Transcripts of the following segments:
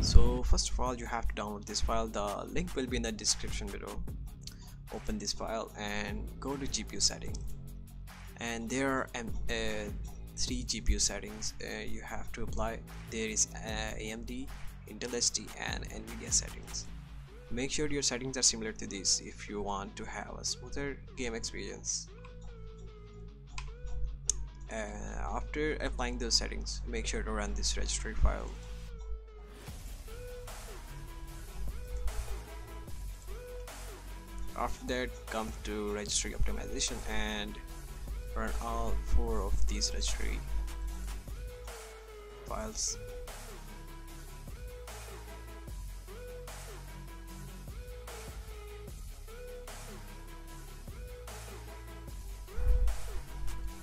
So first of all, you have to download this file. The link will be in the description below. Open this file and go to GPU setting. And there are um, uh, three GPU settings uh, you have to apply. There is uh, AMD, Intel HD, and NVIDIA settings make sure your settings are similar to these if you want to have a smoother game experience uh, after applying those settings make sure to run this registry file. After that come to registry optimization and run all four of these registry files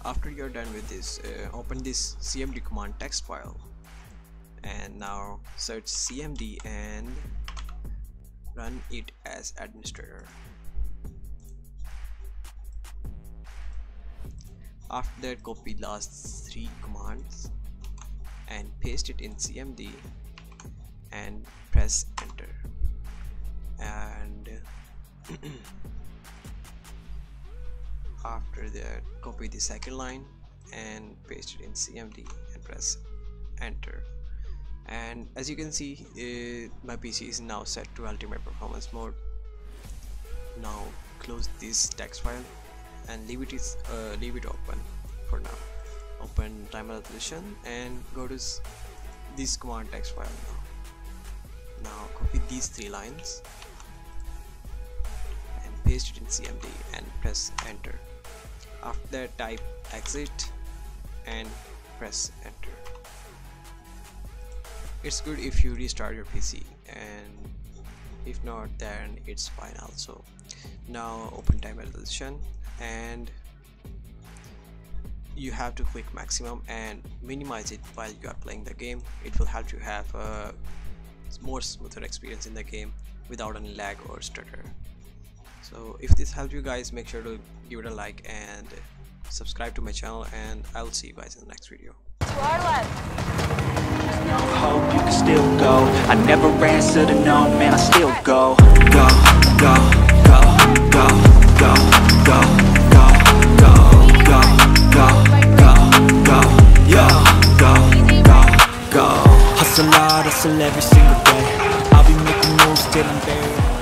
after you're done with this uh, open this cmd command text file. And now search cmd and run it as administrator. After that copy last three commands and paste it in cmd and press enter. And after that copy the second line and paste it in cmd and press enter. And as you can see uh, my pc is now set to ultimate performance mode. Now close this text file and leave it is uh, leave it open for now. Open timer resolution and go to this command text file now. Now copy these three lines and paste it in cmd and press enter after that type exit and press enter. It's good if you restart your PC and if not then it's fine also. Now open time resolution and you have to click maximum and minimize it while you are playing the game. It will help you have a more smoother experience in the game without any lag or stutter so if this helped you guys make sure to give it a like and subscribe to my channel and i'll see you guys in the next video to our left i never answer to no man i still go go go go go go go every single day i'll be making moves till i'm buried